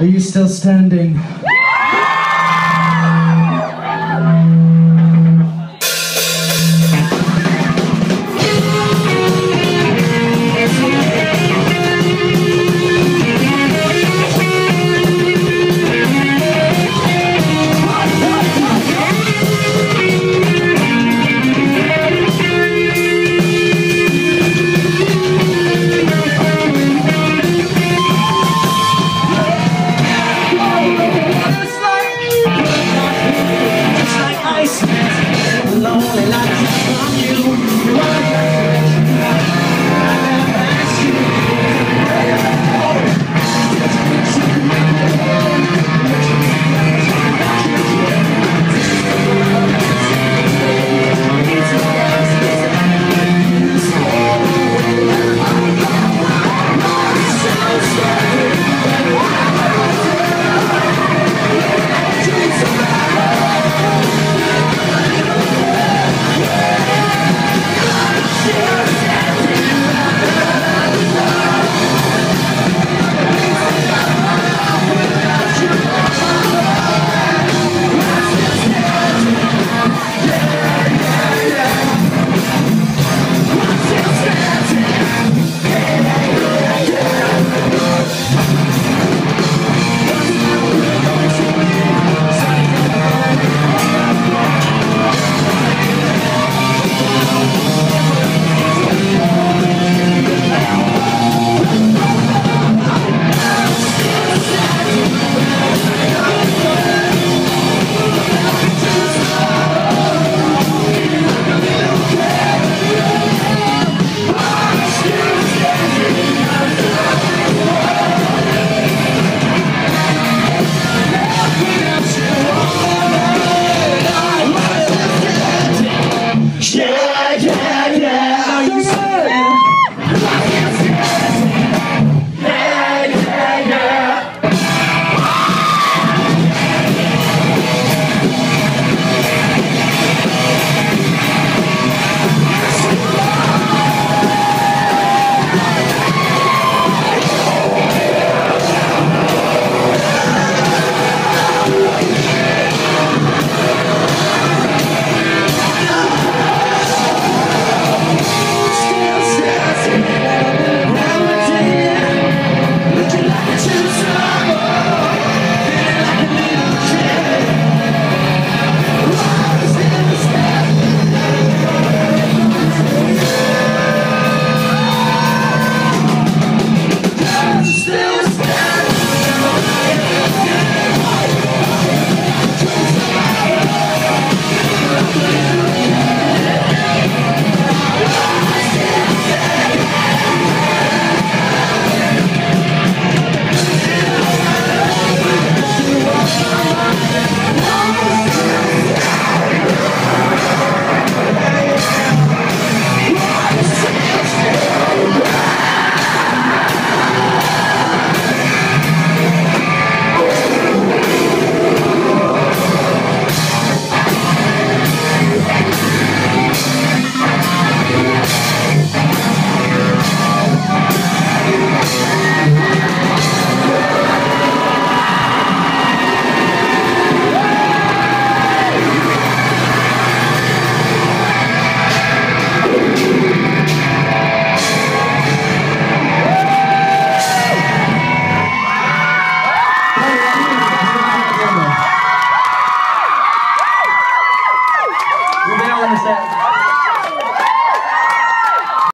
Are you still standing? We've